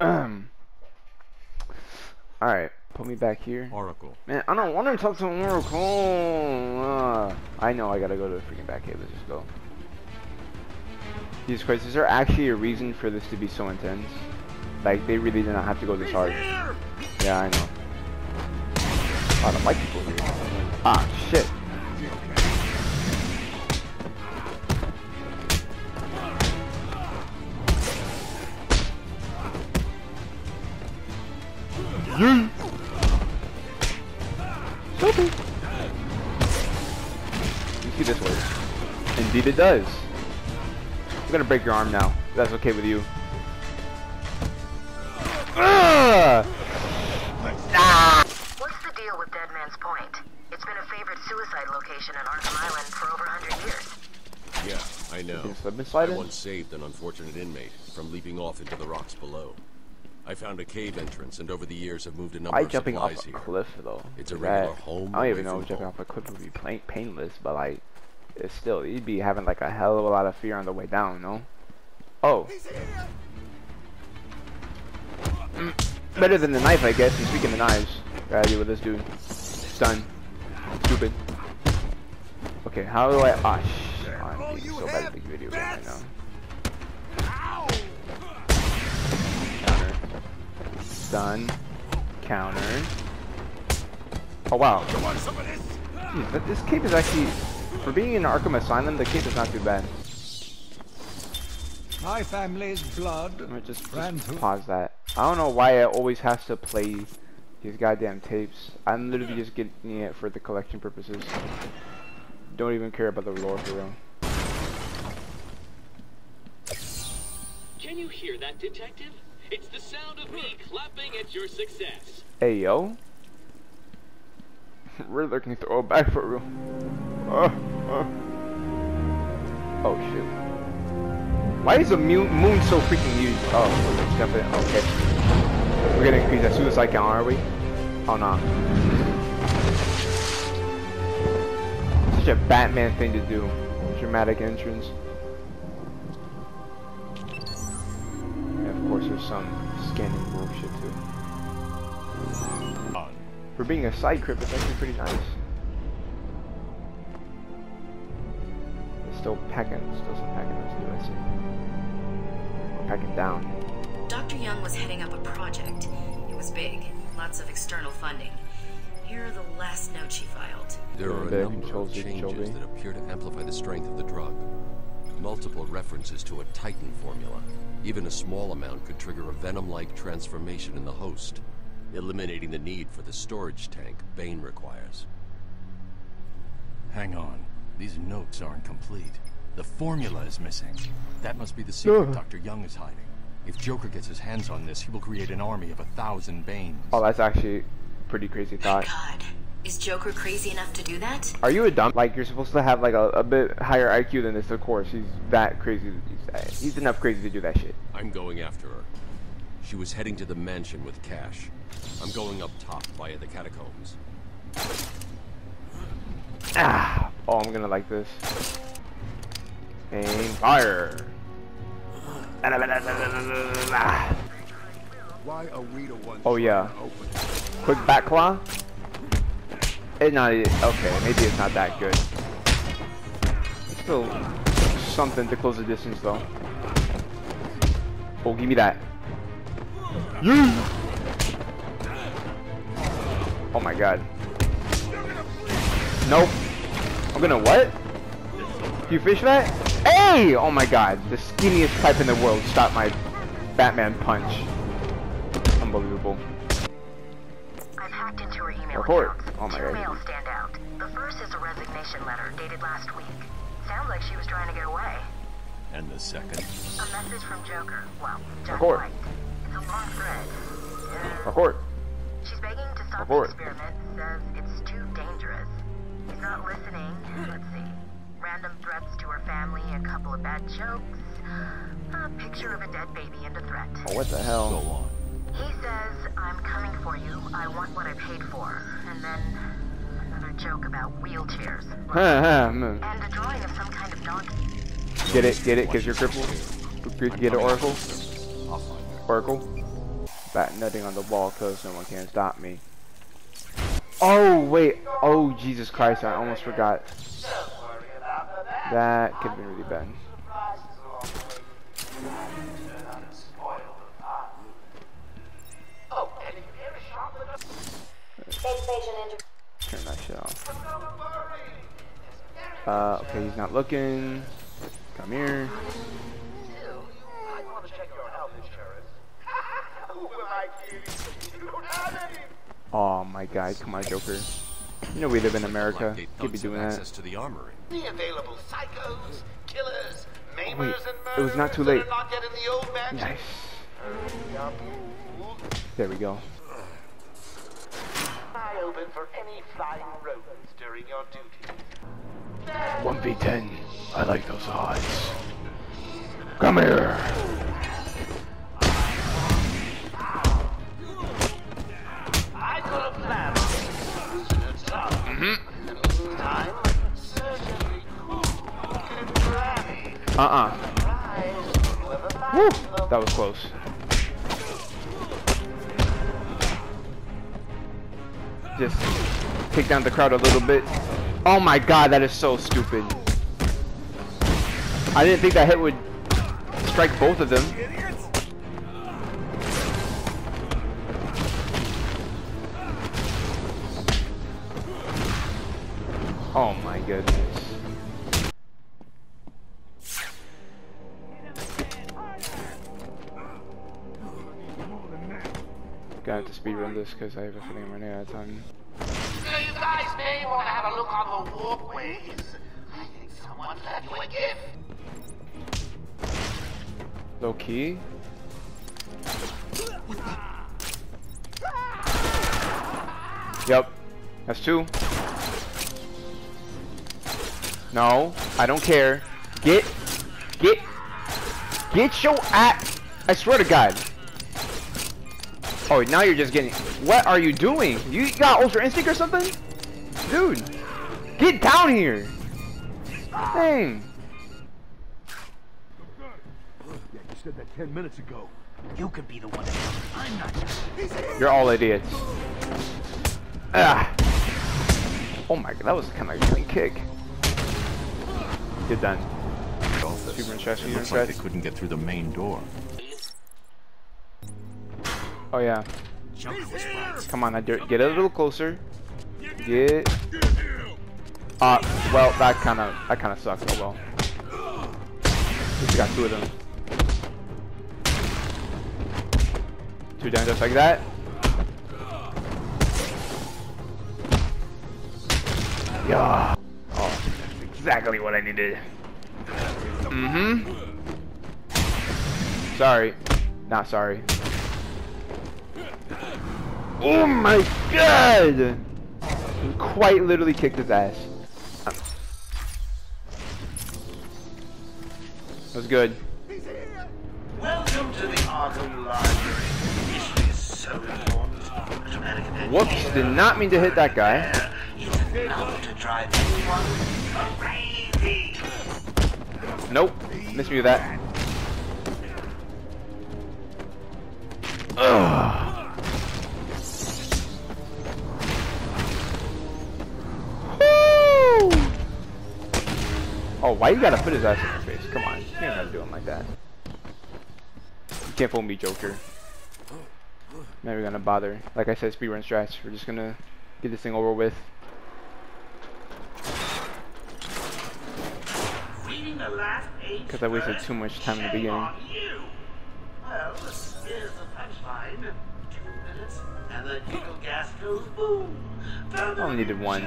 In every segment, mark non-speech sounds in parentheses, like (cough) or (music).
um. All right, put me back here. Oracle. Man, I don't want to talk to Oracle. Uh, I know I gotta go to the freaking back cave. Let's just go. Jesus Christ, is there actually a reason for this to be so intense? Like, they really did not have to go this hard. Yeah, I know. A lot of white people here. Ah, shit. Yee! Soapy! You see this works. Indeed it does. I'm gonna break your arm now. That's okay with you. Ugh! What's the deal with Dead Man's Point? It's been a favorite suicide location on Arkham Island for over 100 years. Yeah, I know. Can you slip I slide in? once saved an unfortunate inmate from leaping off into the rocks below. I found a cave entrance, and over the years have moved a number Why of jumping off supplies a here. cliff though? It's a Is regular that- home I don't even know if jumping home. off a cliff would be pain painless, but like, it's still you'd be having like a hell of a lot of fear on the way down, no? Oh. Mm, Better than the knife, I guess. And speaking of knives, gotta deal with this dude. Stun. Stupid. Okay, how do I? Ah, sh I'm being so bad at the video right now. Stun. Counter. Oh wow. Hmm, but this cape is actually, for being in Arkham Asylum, the cape is not too bad. My family's blood Let me just, ran just through. pause that. I don't know why it always has to play these goddamn tapes. I'm literally just getting it for the collection purposes. Don't even care about the lore for real. Can you hear that, detective? It's the sound of me clapping at your success. Hey yo. (laughs) Riddler can throw it back for real. Uh, uh. Oh shit. Why is the moon so freaking huge? Oh, we're jumping. Okay. We're gonna increase that suicide count, are we? Oh no. Such a Batman thing to do. Dramatic entrance. And of course there's some scanning bullshit too. For being a side crypt, it's actually pretty nice. It's still packing, still some packing to do, I see. Or packing down. Dr. Young was heading up a project. It was big, lots of external funding. Here are the last notes she filed. There are a number of changes that appear to amplify the strength of the drug. Multiple references to a Titan formula. Even a small amount could trigger a venom-like transformation in the host, eliminating the need for the storage tank Bane requires. Hang on. These notes aren't complete. The formula is missing. That must be the secret Ugh. Dr. Young is hiding. If Joker gets his hands on this, he will create an army of a thousand Banes. Oh, that's actually pretty crazy My thought. god. Is Joker crazy enough to do that? Are you a dumb? Like, you're supposed to have, like, a, a bit higher IQ than this, of course. He's that crazy. He's, he's enough crazy to do that shit. I'm going after her. She was heading to the mansion with cash. I'm going up top via the catacombs. Ah! Oh, I'm gonna like this. Aim fire! Why are we the ones Oh, yeah. trying to open Quick Batclaw. Eh, it not okay. Maybe it's not that good. It's still something to close the distance though. Oh, give me that. Yeah. Oh my god. Nope. I'm gonna what? You fish that? Hey! Oh my god. The skinniest pipe in the world stopped my Batman punch. Unbelievable. I've hacked into her email Report. Accounts. Oh my Two God. mails stand out. The first is a resignation letter dated last week. Sounds like she was trying to get away. And the second? A message from Joker. Well, Jack Report. White. It's a long thread. Uh, Record. she's begging to stop Report. the experiment. Says it's too dangerous. He's not listening. Let's see. Random threats to her family, a couple of bad jokes, a picture of a dead baby, and a threat. Oh, what the Go hell? on. He says, I'm coming for you. I want what I paid for. And then another joke about wheelchairs. (laughs) And a drawing of some kind of dog. Get it, get it, because you're crippled? Get, get an oracle. I'll find her. Oracle. Bat nothing on the wall because no one can stop me. Oh wait. Oh Jesus Christ! I almost forgot. That could have been really bad. Turn that shit off. Uh, okay, he's not looking. Come here. (laughs) Oh my god, come on, Joker. You know we live in America. Like they be doing that. access to the armory. The available psychos, killers, maimers, wait, and it was not too late. that are not yet the old mansion. Nice. There we go. Eye open for any flying rodents during your duty. 1v10. I like those odds. Come here. I got a plan. Mm-hmm. In the meantime, certainly cook and granny. Uh-uh. Woo! That was close. Just take down the crowd a little bit. Oh my god, that is so stupid. I didn't think that hit would strike both of them. Oh my goodness. Gonna have to speedrun this because I have a feeling I'm running out of time. So you guys may want to have a look on the walkways. I think someone left you a gift. Low key. Yep. That's two. No, I don't care. Get, get, get your at. I swear to God. Oh, now you're just getting. What are you doing? You got Ultra Instinct or something? Dude, get down here. Dang. Yeah, you said that ten minutes ago. You could be the one to tell me I'm not. You're all idiots. Ah. Oh my god, that was kind of a clean kick. Get done. Super stress, super looks like they couldn't get through the main door. Oh yeah. Come on, I dare- get a little closer. Get. Uh, well, that kind of that kind of sucks. Oh well. Just got two of them. Two down just like that. Yeah. Oh, that's exactly what I needed. Mm-hmm. Sorry. Not sorry. Oh my god! He quite literally kicked his ass. That was good. Welcome to the Arkham Library. So important. Dramatic event Whoops, did not mean to hit that guy. is enough to drive anyone crazy. Nope, missed me with that. Ugh. Oh, why you gotta put his ass in your face? Come on, you have to do him like that. You can't fool me, Joker. Never gonna bother. Like I said, speedrun strats. We're just gonna get this thing over with. Reading the last page 'Cause I wasted too much time in the beginning. Well, punchline. Two minutes, and the giggle gas goes boom. Only needed one.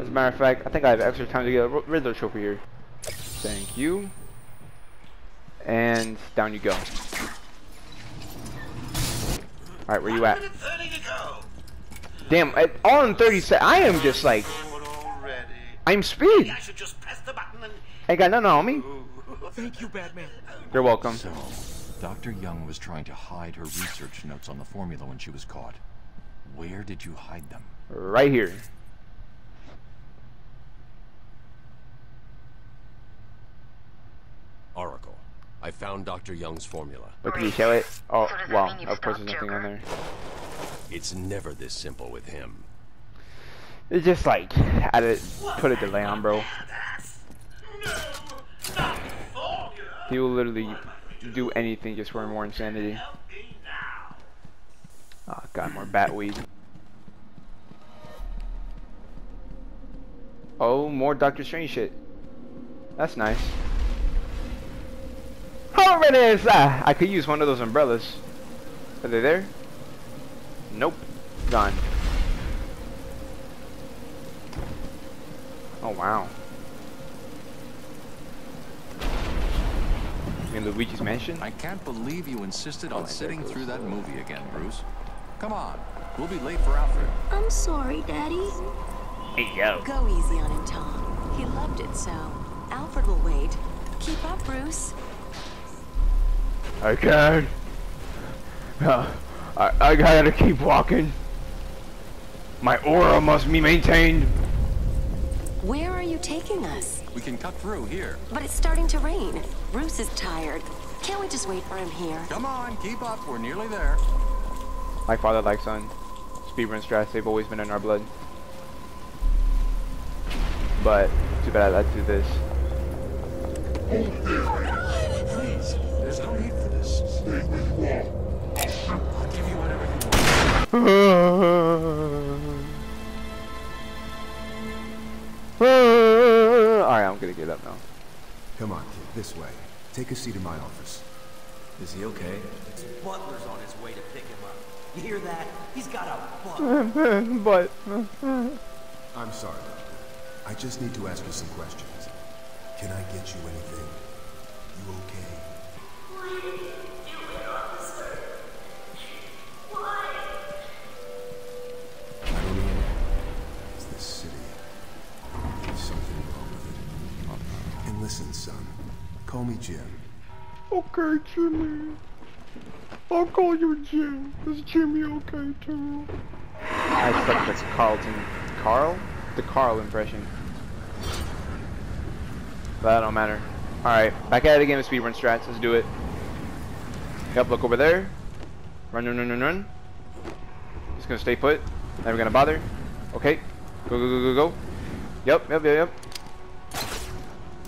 As a matter of fact, I think I have extra time to get a R- Riddler trophy here. Thank you. And down you go. Alright, where you at? minute thirty to go. Damn, I- all in 30 seconds. I am just like, I'm speed. I should just press the button and. Ain't got nothing on me. Thank you, Batman. You're welcome. So, Dr. Young was trying to hide her research notes on the formula when she was caught. Where did you hide them? right here. Oracle, I found Dr. Young's formula. But can you show it? Oh, so wow, of course there's nothing on there. It's never this simple with him. It's just like, had did, put a delay on, bro. He will literally do anything just for more insanity. Ah, oh god, more bat weed. Oh, more Doctor Strange shit. That's nice. How many is that? I could use one of those umbrellas. Are they there? Nope. Gone. Oh wow. In Luigi's Mansion? I can't believe you insisted on oh, my sitting through that movie again, Bruce. Come on, we'll be late for Alfred. I'm sorry, Daddy. Hey yo. Go easy on him, Tom. He loved it so. Alfred will wait. Keep up, Bruce. I can't. Uh, I, I gotta keep walking. My aura must be maintained. Where are you taking us? We can cut through here. But it's starting to rain. Bruce is tired. Can't we just wait for him here? Come on, keep up. We're nearly there. Like father, like son. Speedrun strats, they've always been in our blood. But, too bad I had to do this. Please, there's no need for this. I'll give you whatever Alright, I'm gonna get up now. Come on, kid, this way. Take a seat in my office. Is he okay? Butler's on his way to pick him up. You hear that? He's got a butler. (laughs) but, I'm sorry, Doctor. I just need to ask you some questions. Can I get you anything? You okay? I don't know. It's this city. There's something wrong with it. And listen, son. Call me Jim. okay, Jimmy. I'll call you Jim. Is Jimmy okay too? I expect the Carlton. Carl? The Carl impression. But that don't matter. Alright, back at it again with speedrun strats. Let's do it. Yep, look over there. Run, run, run, run, run. Just gonna stay put. Never gonna bother. Okay. Go, go, go, go, go. Yep, yep, yep, yep.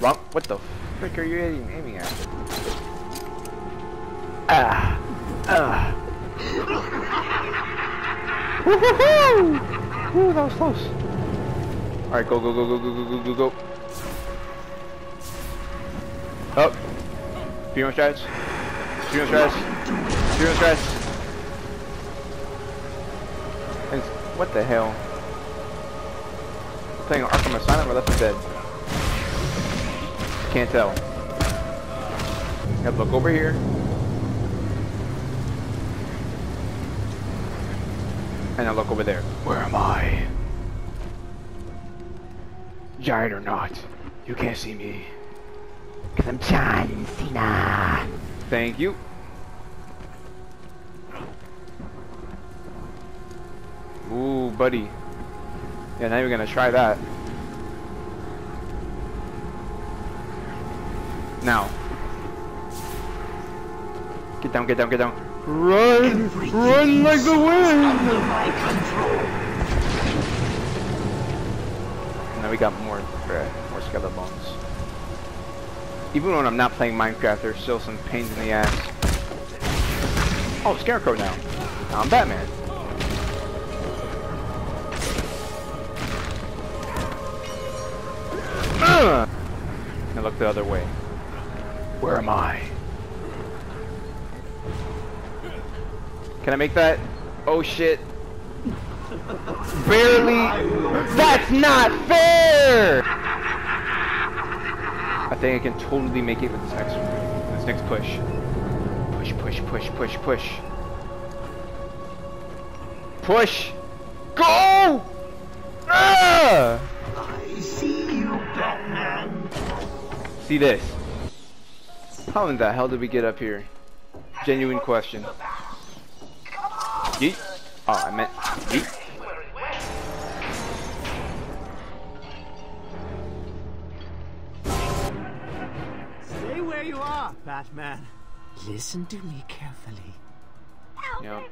Wrong. What the frick are you aiming, at? Ah. Ah. Woohoo! Ooh, that was close. Alright, go, go, go, go, go, go, go, go, go. Speedrun strats. Speedrun strats. Speedrun strats. And what the hell? Playing Arkham Asylum or Left 4 Dead? Can't tell. Yep, look over here. And now look over there. Where am I? Giant or not, you can't see me. Cause I'm John Cena. Thank you. Ooh, buddy. Yeah, now you're gonna try that. Now. Get down, get down, get down. Run! Run like the wind! Now we got more, uh, more skeleton bones. Even when I'm not playing Minecraft, there's still some pains in the ass. Oh, Scarecrow now. Now I'm Batman. And look the other way. Where am I? Can I make that? Oh shit. Barely. That's not fair! I think I can totally make it with this next this next push. Push, push, push, push, push. Push! Go! Ah! I see you, Batman. See this. How in the hell did we get up here? Genuine question. Yeet. Oh, I meant yeet. You are, Batman. Listen to me carefully. Yeah.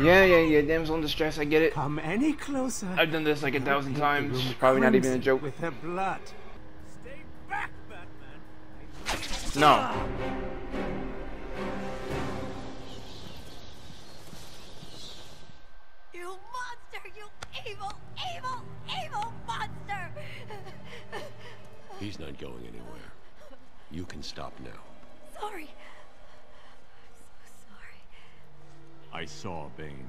Yeah, yeah, yeah. Damsel in distress. I get it. Come any closer. I've done this like a thousand times. Probably not even a joke. With her blood. Stay back, Batman. No. You monster! You evil, evil, evil monster! He's not going anywhere. You can stop now. Sorry. I'm so sorry. I saw Bane.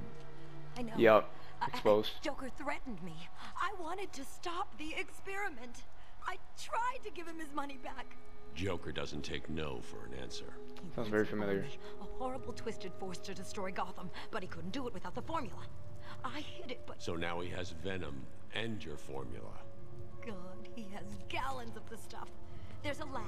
I know. Yup. I- I- Exposed. Joker threatened me. I wanted to stop the experiment. I tried to give him his money back. Joker doesn't take no for an answer. He Sounds very familiar. A horrible twisted force to destroy Gotham, but he couldn't do it without the formula. I hid it, but So now he has Venom and your formula. God, he has gallons of the stuff. There's a lab,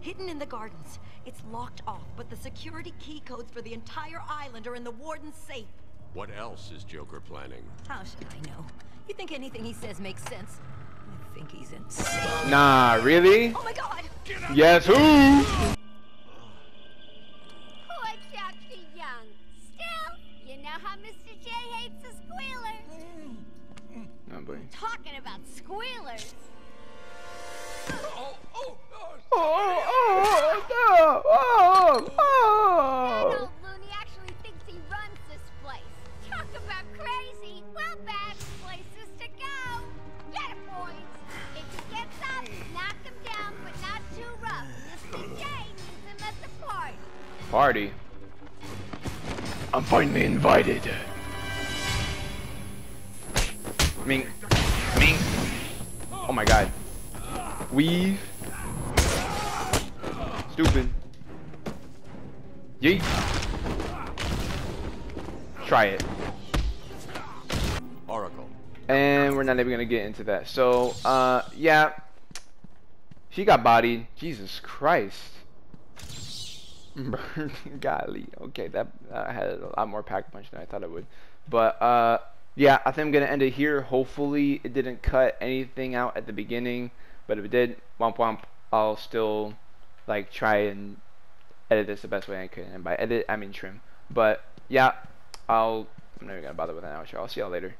hidden in the gardens. It's locked off, but the security key codes for the entire island are in the warden's safe. What else is Joker planning? How should I know? You think anything he says makes sense? I think he's insane. Nah, really? Oh my god! Yes, who? Poor Dr. Young. Still, you know how Mr. J hates a squealer. Oh boy. Talking about squealers. Oh, oh, oh, oh Party. I'm finally invited. Mink. Mink. Oh my god. Weave. Stupid. Yeet. Try it. Oracle. And we're not even gonna get into that. So, uh, yeah. She got bodied. Jesus Christ. (laughs) Golly. Okay, that uh, had a lot more pack punch than I thought it would. But, uh, yeah, I think I'm gonna end it here. Hopefully, it didn't cut anything out at the beginning. But if it did, womp womp, I'll still, like, try and edit this the best way I can. And by edit, I mean trim. But, yeah, I'll, I'm not even gonna bother with that now. I'll see y'all later.